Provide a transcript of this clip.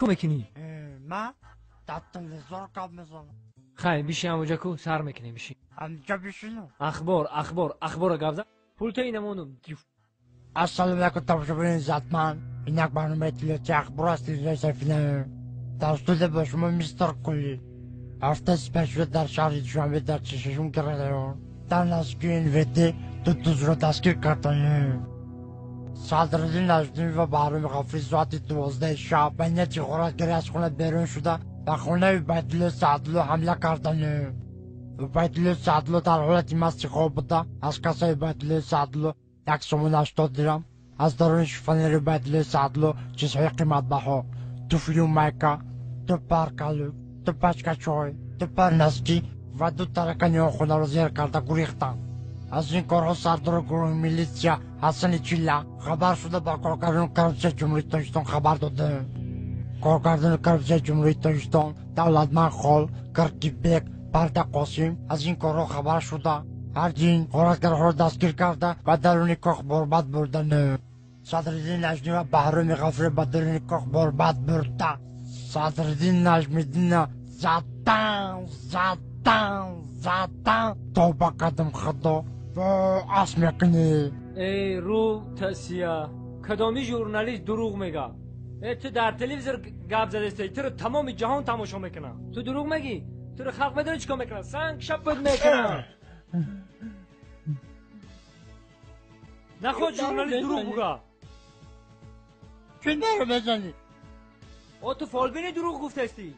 کو می‌کنی اه، من در تلویزیون کار می‌زنم. خیلی بیشی همونجا کو سر می‌کنی بیشی. همینجا بشینم اخبار اخبار اخبار گابزا پول تو اینمونو السلام علیکم تماشاگران عزتمند اینک برنامه تلویزیون اخبار است؟ رئیس فیلم استودیو با شما میستر کلی. هفته سپش شد در شهر دوشنبه در چششون کرده در نزدیکی این ویدی دو دوز رو دستگیر کردن. صدرالدین نجمی و بهرام غفری ساعت دوازده شب بین تیخورتگری از خونه بیرون شده و خونه بیتل سعدلو حمله کردن بیتل سعدلو در حالت مست خواب بوده از کسای بیتل سعدلو یک سومون هشتاد درم از درون شفنر بیتل سعدلو چیزهای قیمت بها دو فیلم میکا دو پرکالو دو پچکا چای دو پرنسکی و دو ترکانی خونه رو زیر کرده گریختن аз ин корҳо сардори гурӯҳи милитсия ҳасани чилла хабар шуда ба коркардони коррупсияи ҷумҳурии тоҷикистон хабар дода. Коркардони коррупсияи ҷумҳурии тоҷикистон давлатманд хол каркиббек парда қосим аз ин корҳо хабар шуда. Ҳарҷин ғоратгарҳоро дастгир карда ва даруни кох борбад бурдана. Садриддин аҷнива баҳруми ғафури ба даруни кох борбад бурда. Садриддин наҷмиддина затан затан затан тавба кардам худо و اسم می‌کنی ای رو تسیا کدامی ژورنالیست دروغ میگه؟ ای تو در تلویزیون گپ زده استی تو رو تمام جهان تماشا می‌کنه. تو دروغ میگی؟ تو رو خلق بدونه چیکار می‌کنه؟ سنگ شب بد می‌کنه. نخود ژورنالیست دروغ بگه. چه داره بزنی؟ او تو فالبینی دروغ گفته استی